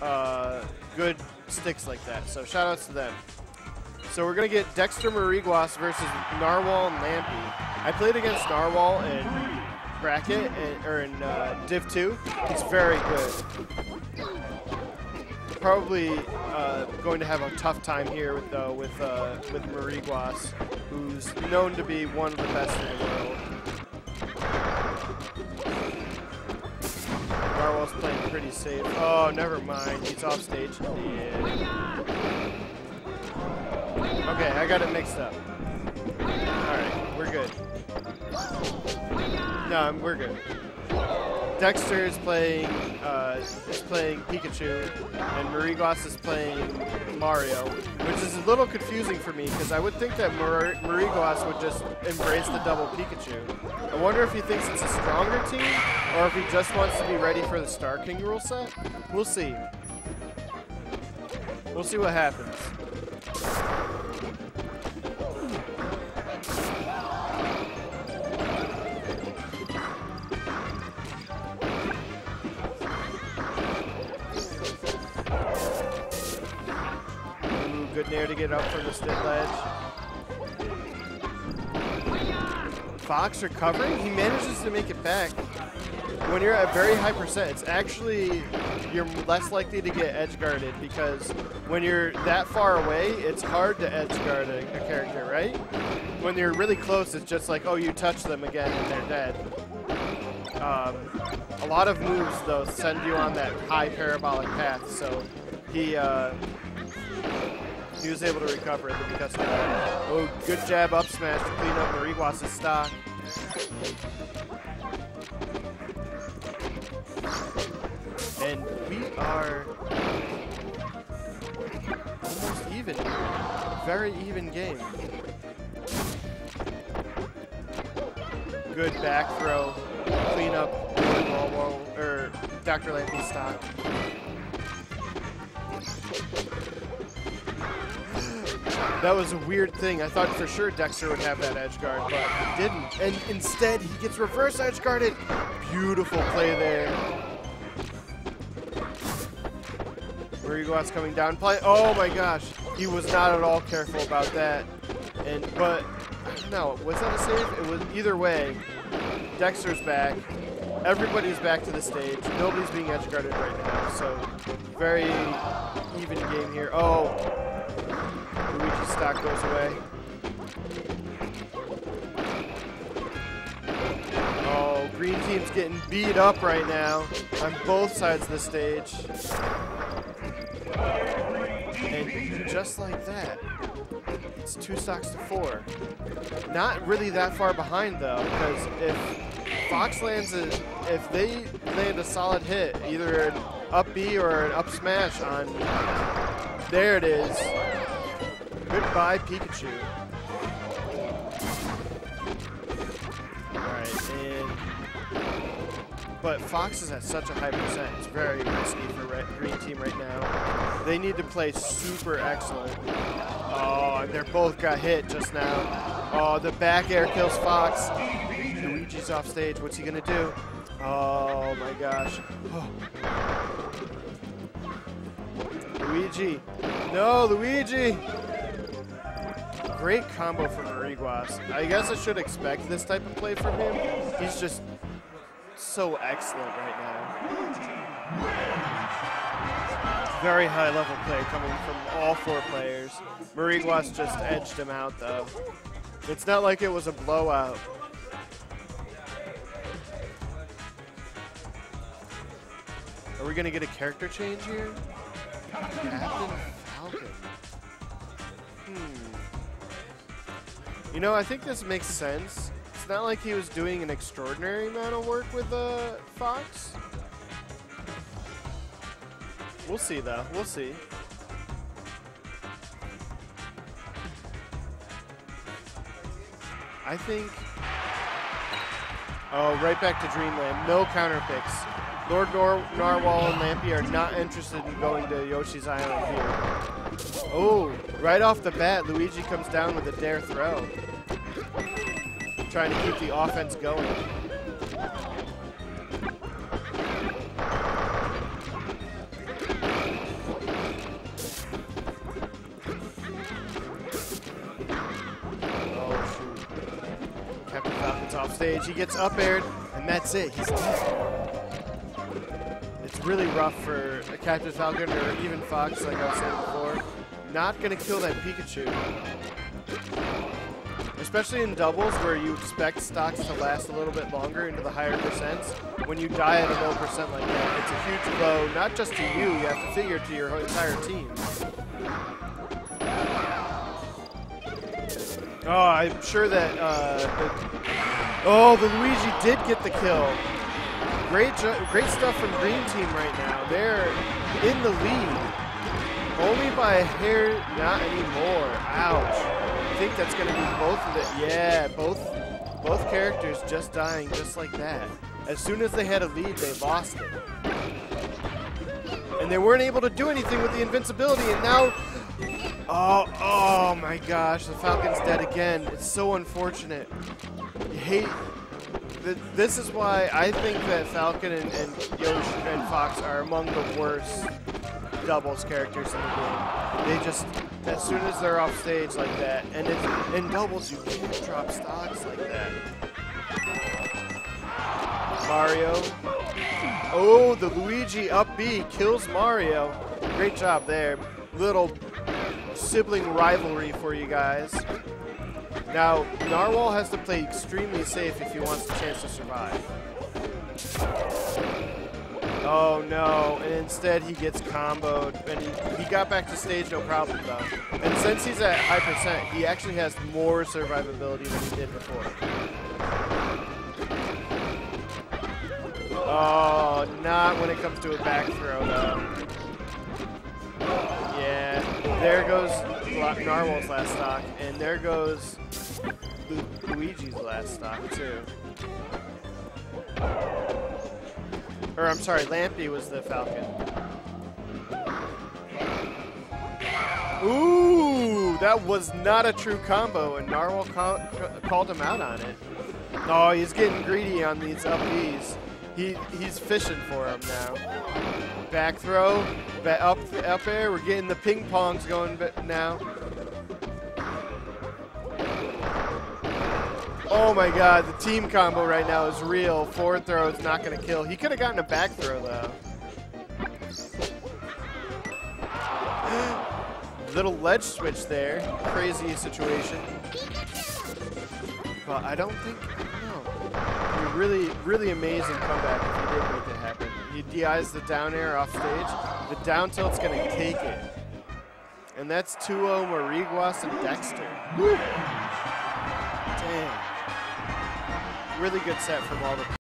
uh, good sticks like that. So shout outs to them. So we're gonna get Dexter Mariguas versus Narwhal and Lampy. I played against Narwhal in bracket or in uh, Div 2. He's very good. Probably uh, going to have a tough time here with though with uh, with Mariguas, who's known to be one of the best in the world. Pretty safe. Oh, never mind. He's off stage. Yeah. Okay, I got it mixed up. Alright, we're good. No, we're good. Dexter is playing uh, is playing Pikachu, and Mariguas is playing Mario, which is a little confusing for me because I would think that Mar- Mariguas would just embrace the double Pikachu. I wonder if he thinks it's a stronger team, or if he just wants to be ready for the Star King rule set. We'll see. We'll see what happens. Good nair to get up from the stick ledge. Fox recovering, he manages to make it back. When you're at very high percent, it's actually, you're less likely to get edge guarded because when you're that far away, it's hard to edge guard a, a character, right? When you're really close, it's just like, oh, you touch them again and they're dead. Um, a lot of moves, though, send you on that high parabolic path, so he, uh, he was able to recover it because of that. Oh, good jab up smash to clean up Mariguas' stock. And we are almost even. Very even game. Good back throw. Clean up or Dr. Lampy's stock. That was a weird thing. I thought for sure Dexter would have that edge guard, but he didn't. And instead, he gets reverse edge guarded. Beautiful play there. Mariguas coming down. Play. Oh my gosh, he was not at all careful about that. And but no, was that a save? It was either way. Dexter's back. Everybody's back to the stage. Nobody's being edge guarded right now. So very even game here. Oh, stock goes away. Oh, green team's getting beat up right now on both sides of the stage. And just like that, it's two stocks to four. Not really that far behind though, because if Fox lands a, if they land a solid hit, either an up B or an up smash on, there it is. Goodbye Pikachu. Alright, and but Fox is at such a high percent. It's very risky for red, green team right now. They need to play super excellent. Oh, and they're both got hit just now. Oh, the back air kills Fox. Luigi's off stage. What's he gonna do? Oh my gosh. Oh. Luigi. No, Luigi. Great combo from Mariguas. I guess I should expect this type of play from him. He's just so excellent right now. Very high level play coming from all four players. Mariguas just edged him out though. It's not like it was a blowout. Are we gonna get a character change here? Captain Falcon. Hmm. You know, I think this makes sense. It's not like he was doing an extraordinary amount of work with uh, Fox. We'll see, though. We'll see. I think. Oh, right back to Dreamland. No counter picks. Lord Nor- Narwhal and Lampy are not interested in going to Yoshi's Island here. Oh, right off the bat, Luigi comes down with a dare throw. Trying to keep the offense going. Oh, stage. He gets up aired, and that's it. He's It's really rough for a Captain Falcon or even Fox, like I was saying before. Not going to kill that Pikachu. Especially in doubles where you expect stocks to last a little bit longer into the higher percents. When you die at a low percent like that, it's a huge blow, not just to you, you have to figure to your entire team. Oh, I'm sure that, uh, oh, the Luigi did get the kill. Great, great stuff from Green Team right now. They're in the lead. Only by a hair, not anymore. Ouch. I think that's to be both of it. Yeah, both both characters just dying just like that. As soon as they had a lead, they lost it. And they weren't able to do anything with the invincibility, and now... Oh, oh my gosh, the Falcon's dead again. It's so unfortunate. You hate this is why I think that Falcon and, and and Fox are among the worst doubles characters in the game. They just, as soon as they're off stage like that, and in doubles, you can't drop stocks like that. Mario. Oh, the Luigi up B kills Mario. Great job there. Little sibling rivalry for you guys. Now, Narwhal has to play extremely safe if he wants a chance to survive. Oh no, and instead he gets comboed, and he, he got back to stage no problem though. And since he's at high percent, he actually has more survivability than he did before. Oh, not when it comes to a back throw though. Yeah, there goes Narwhal's last stock, and there goes Luigi's last stock too. Or I'm sorry, Lampy was the Falcon. Ooh, that was not a true combo, and Narwhal ca called him out on it. Oh, he's getting greedy on these up He, he's fishing for him now. Back throw, up, up air. We're getting the ping pongs going now. Oh my god, the team combo right now is real. Forward throw is not going to kill. He could have gotten a back throw, though. Little ledge switch there. Crazy situation. But I don't think, no. Really, really amazing comeback if he did make it happen. He DIs the down air off stage. The down tilt's going to take it. And that's 2-0 Mariguas and Dexter. Woo. Damn really good set from all the